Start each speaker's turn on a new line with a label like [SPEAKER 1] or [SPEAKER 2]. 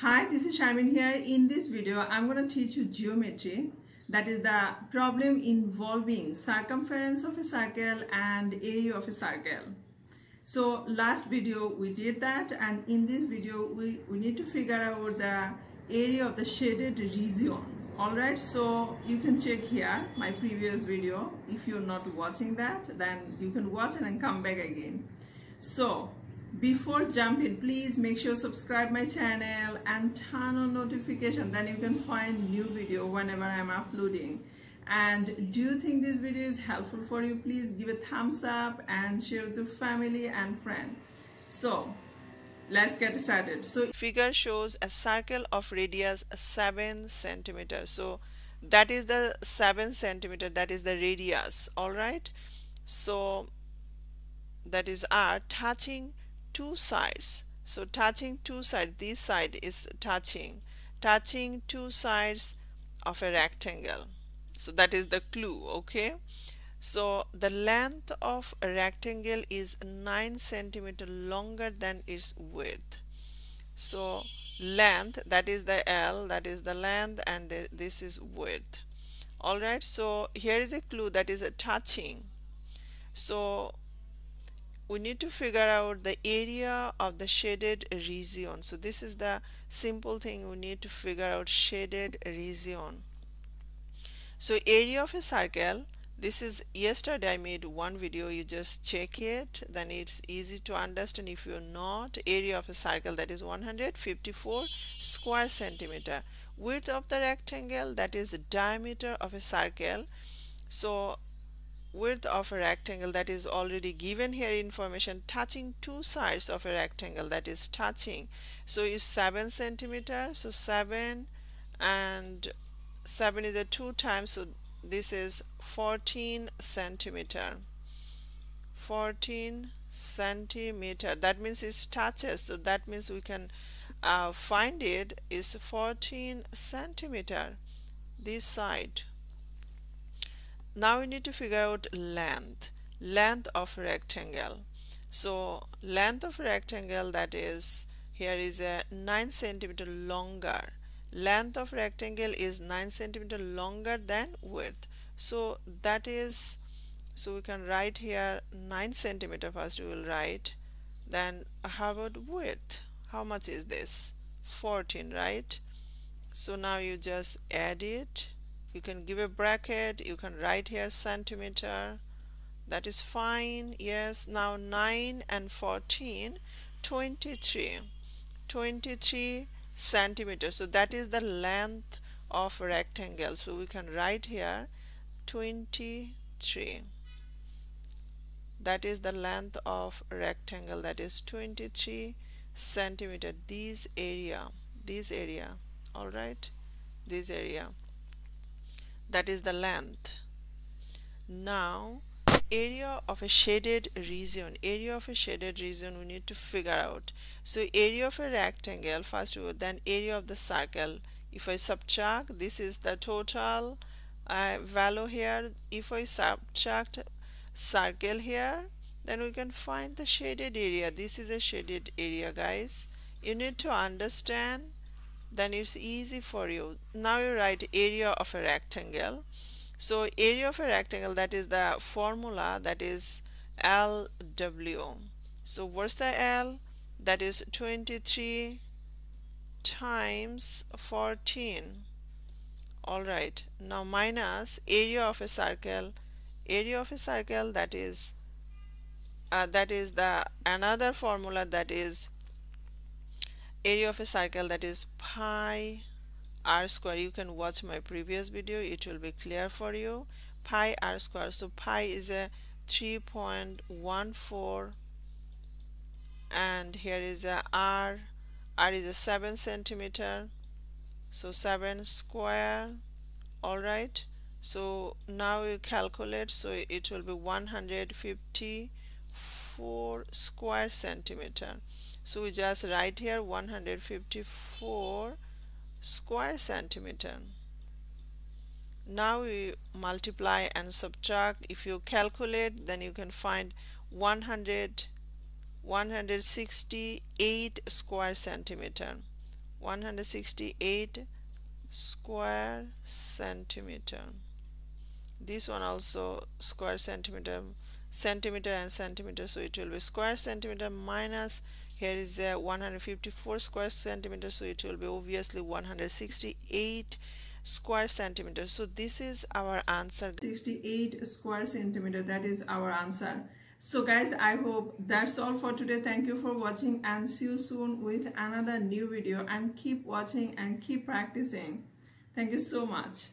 [SPEAKER 1] Hi, this is Sharmin here. In this video, I'm going to teach you geometry. That is the problem involving circumference of a circle and area of a circle. So last video we did that and in this video we, we need to figure out the area of the shaded region. Alright, so you can check here my previous video. If you're not watching that, then you can watch it and come back again. So before jumping please make sure subscribe my channel and turn on notification. Then you can find new video whenever i'm uploading. And do you think this video is helpful for you? Please give a thumbs up and share with your family and friend. So let's get started. So
[SPEAKER 2] figure shows a circle of radius 7 centimeter. So that is the 7 centimeter that is the radius. All right? So that is r touching two sides. So touching two sides this side is touching. Touching two sides of a rectangle. So that is the clue okay? So the length of a rectangle is 9 centimeter longer than its width. So length that is the L that is the length and the, this is width. Alright so here is a clue that is a touching. So we need to figure out the area of the shaded region. So this is the simple thing we need to figure out shaded region. So area of a circle this is yesterday I made one video you just check it then it's easy to understand if you're not area of a circle that is 154 square centimeter. Width of the rectangle that is the diameter of a circle. So width of a rectangle that is already given here information touching two sides of a rectangle that is touching. So it's 7 centimeter so 7 and 7 is a 2 times so this is 14 centimeter. 14 centimeter that means it touches so that means we can uh, find it is 14 centimeter this side now we need to figure out length length of rectangle. So length of rectangle that is here is a 9 centimeter longer. Length of rectangle is 9 centimeter longer than width. So that is so we can write here 9 centimeter first we will write. Then how about width? How much is this? 14 right? So now you just add it you can give a bracket you can write here centimeter. That is fine yes. Now 9 and 14 23 23 centimeters. So that is the length of rectangle. So we can write here 23 that is the length of rectangle. That is 23 centimeter. This area this area. All right? This area that is the length. Now area of a shaded region. Area of a shaded region we need to figure out. So area of a rectangle first of all then area of the circle. If I subtract this is the total uh, value here. If I subtract circle here then we can find the shaded area. This is a shaded area guys. You need to understand then it's easy for you. Now you write area of a rectangle. So area of a rectangle that is the formula that is LW so what's the L? That is 23 times 14 alright now minus area of a circle. Area of a circle that is uh, that is the another formula that is area of a circle that is pi r square. You can watch my previous video. It will be clear for you. Pi r square. So pi is a 3.14 and here is a r. r is a 7 centimeter. So 7 square. All right. So now you calculate. So it will be 154 square centimeter so we just write here 154 square centimeter. Now we multiply and subtract. If you calculate then you can find 100 168 square centimeter. 168 square centimeter. This one also square centimeter centimeter and centimeter. So it will be square centimeter minus here is a 154 square centimeter so it will be obviously 168 square centimeter so this is our answer.
[SPEAKER 1] 68 square centimeter that is our answer. So guys i hope that's all for today. Thank you for watching and see you soon with another new video. And keep watching and keep practicing. Thank you so much